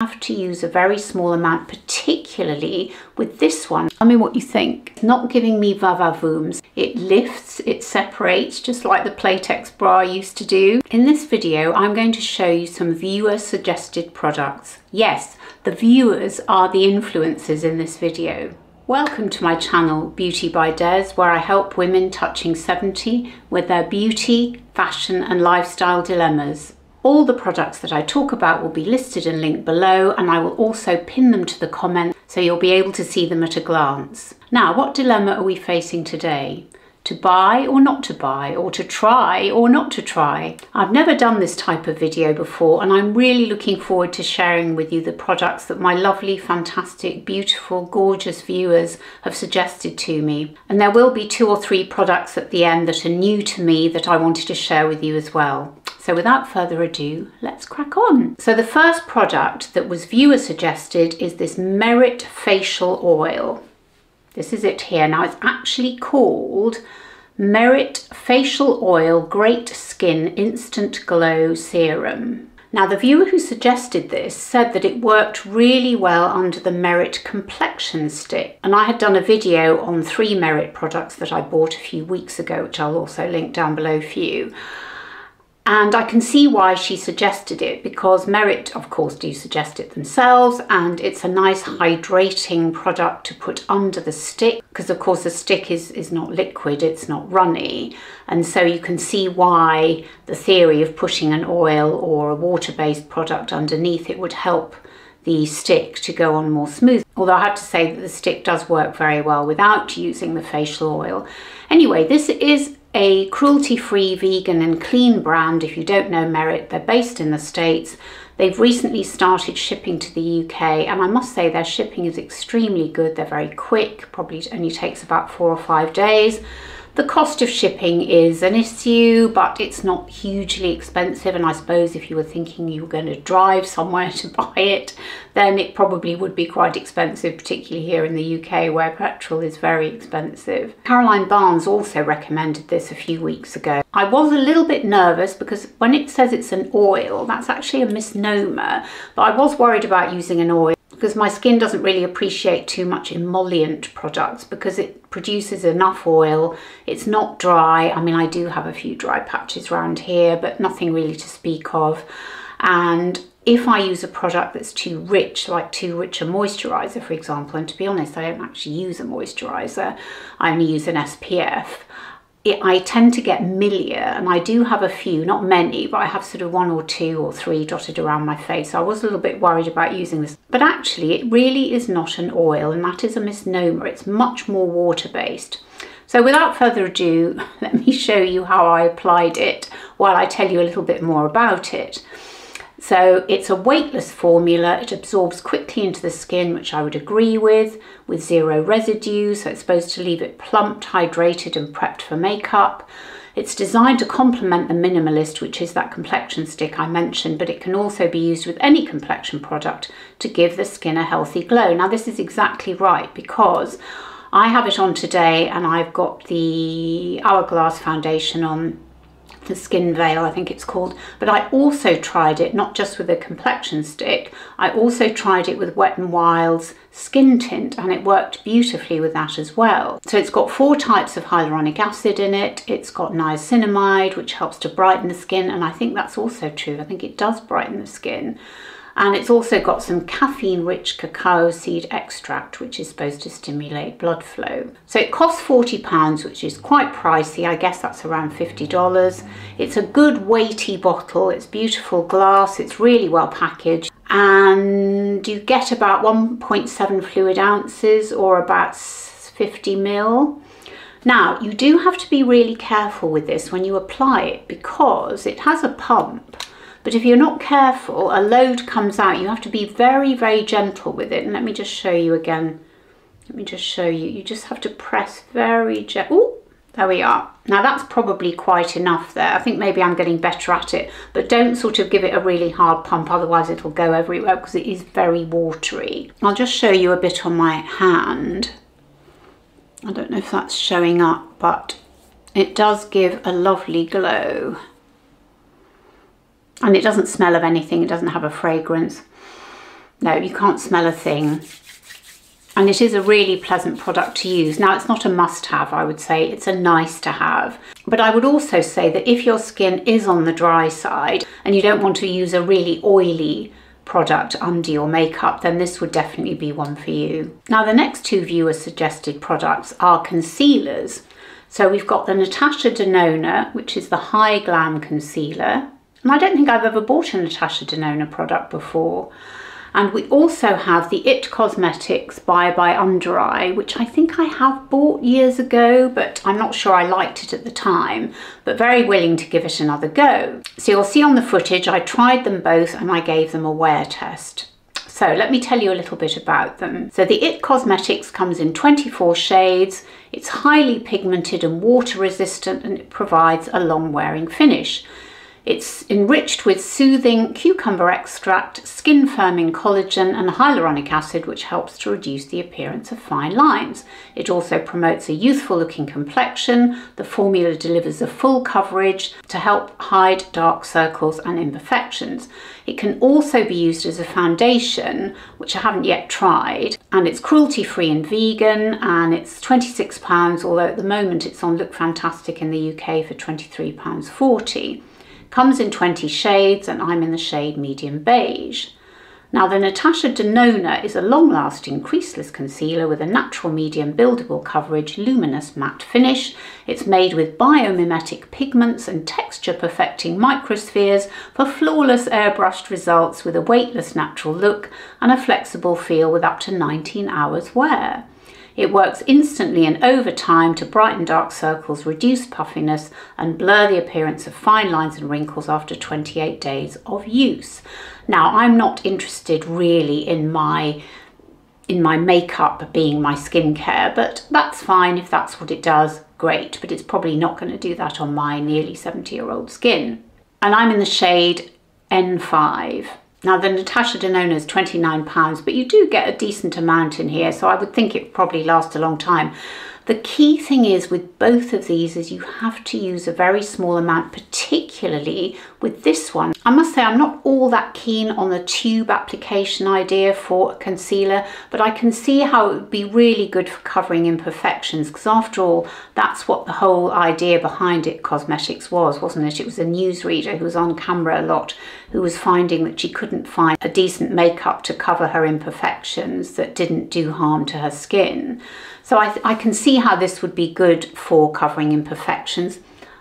have to use a very small amount, particularly with this one. Tell me what you think. It's not giving me va-va-vooms. It lifts, it separates, just like the Playtex bra used to do. In this video, I'm going to show you some viewer suggested products. Yes, the viewers are the influencers in this video. Welcome to my channel Beauty by Dez where I help women touching 70 with their beauty, fashion and lifestyle dilemmas. All the products that I talk about will be listed and linked below and I will also pin them to the comments so you'll be able to see them at a glance. Now, what dilemma are we facing today? To buy or not to buy, or to try or not to try. I've never done this type of video before and I'm really looking forward to sharing with you the products that my lovely, fantastic, beautiful, gorgeous viewers have suggested to me. And there will be two or three products at the end that are new to me that I wanted to share with you as well. So without further ado, let's crack on. So the first product that was viewer suggested is this Merit Facial Oil. This is it here. Now it's actually called Merit Facial Oil Great Skin Instant Glow Serum. Now the viewer who suggested this said that it worked really well under the Merit complexion stick and I had done a video on three Merit products that I bought a few weeks ago which I'll also link down below for you and I can see why she suggested it because Merit, of course, do suggest it themselves, and it's a nice hydrating product to put under the stick because, of course, the stick is, is not liquid, it's not runny. And so you can see why the theory of putting an oil or a water based product underneath it would help the stick to go on more smooth. Although I have to say that the stick does work very well without using the facial oil. Anyway, this is a cruelty-free, vegan and clean brand. If you don't know Merit, they're based in the States. They've recently started shipping to the UK and I must say their shipping is extremely good. They're very quick, probably only takes about four or five days. The cost of shipping is an issue, but it's not hugely expensive. And I suppose if you were thinking you were going to drive somewhere to buy it, then it probably would be quite expensive, particularly here in the UK where petrol is very expensive. Caroline Barnes also recommended this a few weeks ago. I was a little bit nervous because when it says it's an oil, that's actually a misnomer, but I was worried about using an oil because my skin doesn't really appreciate too much emollient products because it produces enough oil. It's not dry. I mean, I do have a few dry patches around here, but nothing really to speak of. And if I use a product that's too rich, like too rich a moisturizer, for example, and to be honest, I don't actually use a moisturizer, I only use an SPF, it, I tend to get milia and I do have a few, not many, but I have sort of one or two or three dotted around my face. So I was a little bit worried about using this, but actually it really is not an oil and that is a misnomer. It's much more water-based. So without further ado, let me show you how I applied it while I tell you a little bit more about it. So it's a weightless formula, it absorbs quickly into the skin, which I would agree with, with zero residue, so it's supposed to leave it plumped, hydrated and prepped for makeup. It's designed to complement the Minimalist, which is that complexion stick I mentioned, but it can also be used with any complexion product to give the skin a healthy glow. Now this is exactly right because I have it on today and I've got the Hourglass foundation on the Skin Veil, I think it's called. But I also tried it, not just with a complexion stick, I also tried it with Wet n Wild's skin tint and it worked beautifully with that as well. So it's got four types of hyaluronic acid in it. It's got niacinamide, which helps to brighten the skin. And I think that's also true. I think it does brighten the skin and it's also got some caffeine rich cacao seed extract which is supposed to stimulate blood flow. So it costs £40 which is quite pricey, I guess that's around $50. It's a good weighty bottle, it's beautiful glass, it's really well packaged and you get about 1.7 fluid ounces or about 50 mil. Now, you do have to be really careful with this when you apply it because it has a pump but if you're not careful, a load comes out. You have to be very, very gentle with it. And let me just show you again. Let me just show you. You just have to press very gently. There we are. Now that's probably quite enough there. I think maybe I'm getting better at it, but don't sort of give it a really hard pump, otherwise it'll go everywhere because it is very watery. I'll just show you a bit on my hand. I don't know if that's showing up, but it does give a lovely glow and it doesn't smell of anything it doesn't have a fragrance No, you can't smell a thing. And it is a really pleasant product to use. Now, it's not a must have, I would say, it's a nice to have. But I would also say that if your skin is on the dry side and you don't want to use a really oily product under your makeup, then this would definitely be one for you. Now, the next two viewer suggested products are concealers. So we've got the Natasha Denona, which is the Hy Glam Concealer. And I don't think I've ever bought a Natasha Denona product before. And we also have the IT Cosmetics Bye Bye Under Eye, which I think I have bought years ago, but I'm not sure I liked it at the time, but very willing to give it another go. So you'll see on the footage, I tried them both and I gave them a wear test. So let me tell you a little bit about them. So the IT Cosmetics comes in 24 shades. It's highly pigmented and water resistant and it provides a long wearing finish. It's enriched with soothing cucumber extract, skin firming collagen and hyaluronic acid which helps to reduce the appearance of fine lines. It also promotes a youthful looking complexion. The formula delivers a full coverage to help hide dark circles and imperfections. It can also be used as a foundation, which I haven't yet tried, and it's cruelty free and vegan and it's £26, although at the moment it's on Look Fantastic in the UK for £23.40. Comes in 20 shades and I'm in the shade medium beige. Now the Natasha Denona is a long-lasting creaseless concealer with a natural medium buildable coverage luminous matte finish. It's made with biomimetic pigments and texture perfecting microspheres for flawless airbrushed results with a weightless natural look and a flexible feel with up to 19 hours wear. It works instantly and over time to brighten dark circles, reduce puffiness and blur the appearance of fine lines and wrinkles after 28 days of use. Now, I'm not interested really in my in my makeup being my skincare, but that's fine if that's what it does, great, but it's probably not going to do that on my nearly 70 year old skin. And I'm in the shade N5. Now the Natasha Denona is £29, but you do get a decent amount in here, so I would think it would probably lasts a long time. The key thing is with both of these is you have to use a very small amount, particularly with this one. I must say I'm not all that keen on the tube application idea for a concealer, but I can see how it would be really good for covering imperfections because after all, that's what the whole idea behind IT Cosmetics was, wasn't it? It was a newsreader who was on camera a lot who was finding that she couldn't find a decent makeup to cover her imperfections that didn't do harm to her skin. So I, I can see how this would be good for covering imperfections.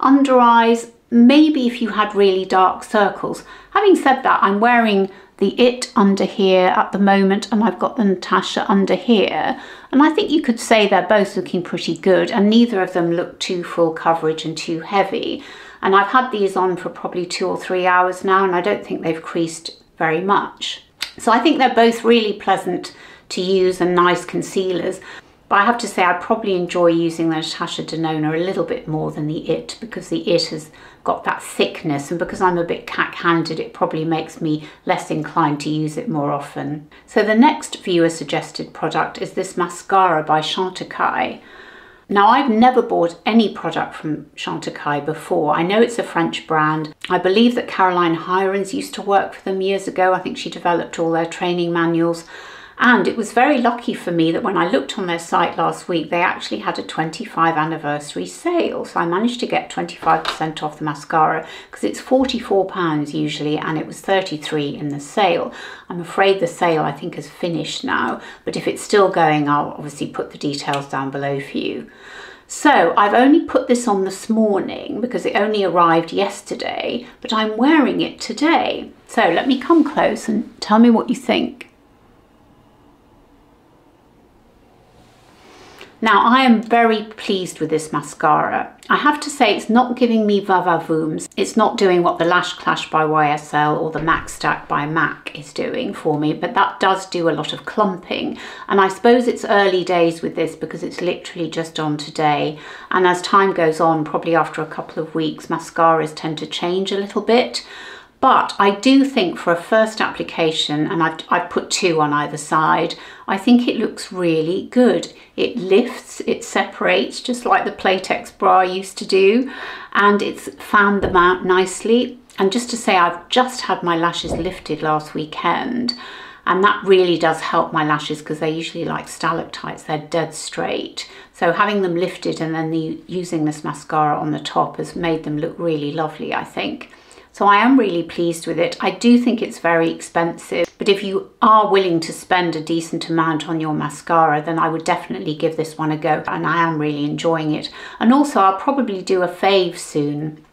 Under eyes, maybe if you had really dark circles. Having said that, I'm wearing the It under here at the moment and I've got the Natasha under here. And I think you could say they're both looking pretty good and neither of them look too full coverage and too heavy. And I've had these on for probably two or three hours now and I don't think they've creased very much. So I think they're both really pleasant to use and nice concealers. But I have to say I probably enjoy using the Natasha Denona a little bit more than the IT because the IT has got that thickness and because I'm a bit cack-handed it probably makes me less inclined to use it more often. So the next viewer suggested product is this mascara by Chantecaille. Now I've never bought any product from Chantecaille before. I know it's a French brand. I believe that Caroline Hirons used to work for them years ago. I think she developed all their training manuals and it was very lucky for me that when I looked on their site last week, they actually had a 25 anniversary sale. So I managed to get 25% off the mascara because it's £44 usually and it was 33 in the sale. I'm afraid the sale I think has finished now, but if it's still going, I'll obviously put the details down below for you. So I've only put this on this morning because it only arrived yesterday, but I'm wearing it today. So let me come close and tell me what you think. Now I am very pleased with this mascara. I have to say it's not giving me va-va-voom. It's not doing what the Lash Clash by YSL or the MAC Stack by MAC is doing for me, but that does do a lot of clumping. And I suppose it's early days with this because it's literally just on today. And as time goes on, probably after a couple of weeks, mascaras tend to change a little bit. But I do think for a first application, and I've, I've put two on either side, I think it looks really good. It lifts, it separates, just like the Playtex bra used to do, and it's fanned them out nicely. And just to say, I've just had my lashes lifted last weekend, and that really does help my lashes because they're usually like stalactites they're dead straight so having them lifted and then the, using this mascara on the top has made them look really lovely I think so I am really pleased with it I do think it's very expensive but if you are willing to spend a decent amount on your mascara then I would definitely give this one a go and I am really enjoying it and also I'll probably do a fave soon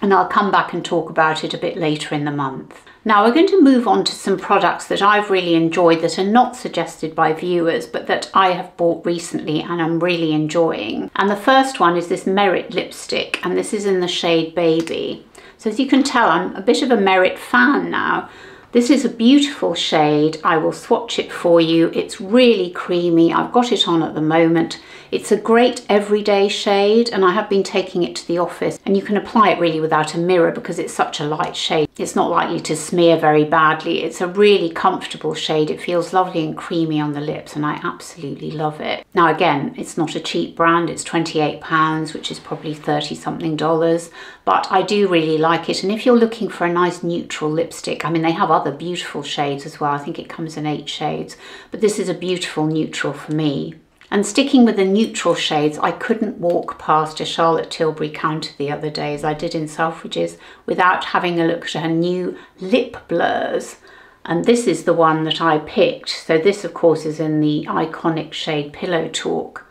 and I'll come back and talk about it a bit later in the month. Now we're going to move on to some products that I've really enjoyed that are not suggested by viewers but that I have bought recently and I'm really enjoying. And the first one is this Merit lipstick and this is in the shade Baby. So as you can tell I'm a bit of a Merit fan now. This is a beautiful shade. I will swatch it for you. It's really creamy. I've got it on at the moment. It's a great everyday shade and I have been taking it to the office and you can apply it really without a mirror because it's such a light shade. It's not likely to smear very badly. It's a really comfortable shade. It feels lovely and creamy on the lips and I absolutely love it. Now again, it's not a cheap brand. It's 28 pounds, which is probably 30 something dollars, but I do really like it. And if you're looking for a nice neutral lipstick, I mean, they have other beautiful shades as well. I think it comes in eight shades, but this is a beautiful neutral for me. And sticking with the neutral shades, I couldn't walk past a Charlotte Tilbury counter the other day, as I did in Selfridges, without having a look at her new lip blurs. And this is the one that I picked. So this, of course, is in the iconic shade Pillow Talk.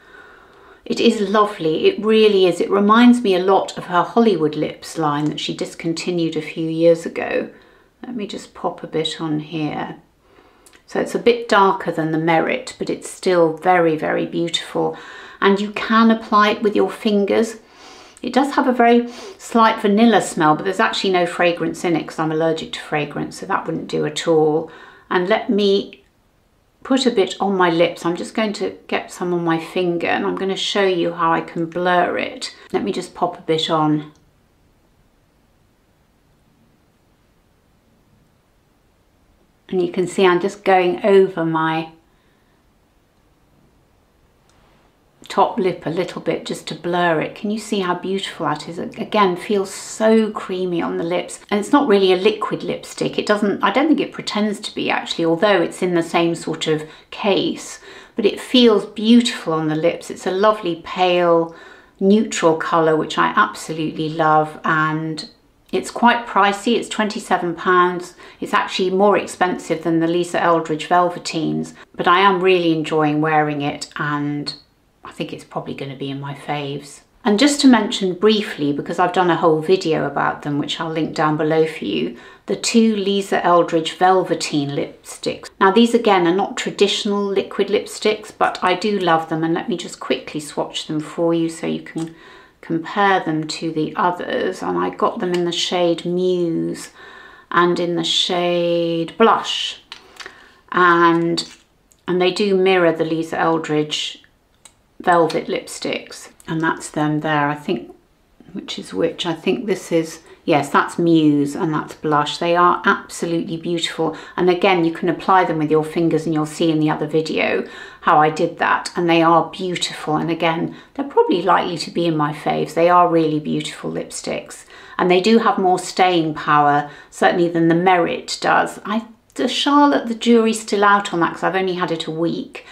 It is lovely, it really is. It reminds me a lot of her Hollywood Lips line that she discontinued a few years ago. Let me just pop a bit on here. So it's a bit darker than the Merit, but it's still very, very beautiful. And you can apply it with your fingers. It does have a very slight vanilla smell, but there's actually no fragrance in it because I'm allergic to fragrance, so that wouldn't do at all. And let me put a bit on my lips. I'm just going to get some on my finger and I'm going to show you how I can blur it. Let me just pop a bit on. And you can see I'm just going over my top lip a little bit just to blur it. Can you see how beautiful that is? Again, feels so creamy on the lips. And it's not really a liquid lipstick. It doesn't, I don't think it pretends to be actually, although it's in the same sort of case, but it feels beautiful on the lips. It's a lovely pale neutral colour, which I absolutely love. And it's quite pricey, it's £27. It's actually more expensive than the Lisa Eldridge Velveteens, but I am really enjoying wearing it and I think it's probably going to be in my faves. And just to mention briefly, because I've done a whole video about them, which I'll link down below for you, the two Lisa Eldridge Velveteen lipsticks. Now these again are not traditional liquid lipsticks, but I do love them and let me just quickly swatch them for you so you can compare them to the others and I got them in the shade Muse and in the shade Blush. And and they do mirror the Lisa Eldridge velvet lipsticks and that's them there I think which is which. I think this is Yes, that's Muse and that's Blush. They are absolutely beautiful. And again, you can apply them with your fingers and you'll see in the other video how I did that. And they are beautiful. And again, they're probably likely to be in my faves. They are really beautiful lipsticks. And they do have more staying power, certainly than the Merit does. I, the Charlotte, the jury's still out on that because I've only had it a week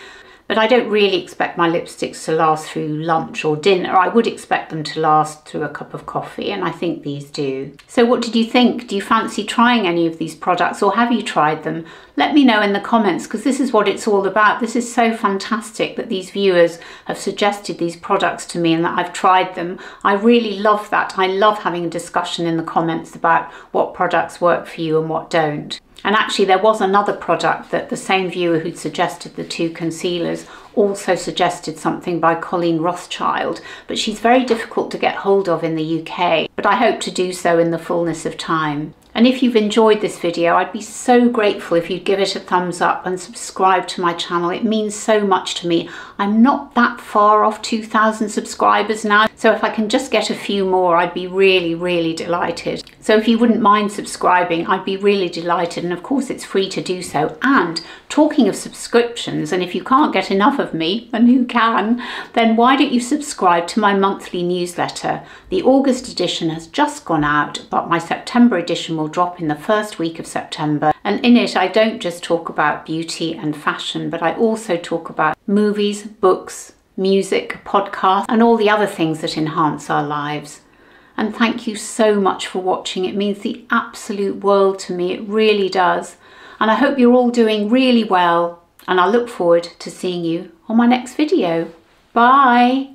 but I don't really expect my lipsticks to last through lunch or dinner. I would expect them to last through a cup of coffee and I think these do. So what did you think? Do you fancy trying any of these products or have you tried them? Let me know in the comments because this is what it's all about. This is so fantastic that these viewers have suggested these products to me and that I've tried them. I really love that. I love having a discussion in the comments about what products work for you and what don't. And actually there was another product that the same viewer who suggested the two concealers also suggested something by Colleen Rothschild, but she's very difficult to get hold of in the UK, but I hope to do so in the fullness of time. And if you've enjoyed this video, I'd be so grateful if you'd give it a thumbs up and subscribe to my channel. It means so much to me. I'm not that far off 2,000 subscribers now, so if I can just get a few more, I'd be really, really delighted. So if you wouldn't mind subscribing, I'd be really delighted. And of course, it's free to do so. And talking of subscriptions, and if you can't get enough of me, and who can, then why don't you subscribe to my monthly newsletter? The August edition has just gone out, but my September edition will drop in the first week of September And in it, I don't just talk about beauty and fashion, but I also talk about movies, books, music, podcasts, and all the other things that enhance our lives. And thank you so much for watching. It means the absolute world to me. It really does. And I hope you're all doing really well. And I look forward to seeing you on my next video. Bye.